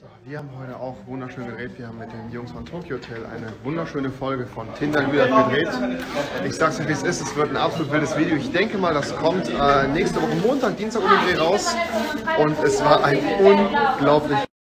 So, wir haben heute auch wunderschön gedreht. Wir haben mit den Jungs von Tokyo Hotel eine wunderschöne Folge von Tinder gedreht. Ich sag's euch, wie es ist. Es wird ein absolut wildes Video. Ich denke mal, das kommt äh, nächste Woche Montag, Dienstag um den Dreh raus. Und es war ein unglaublich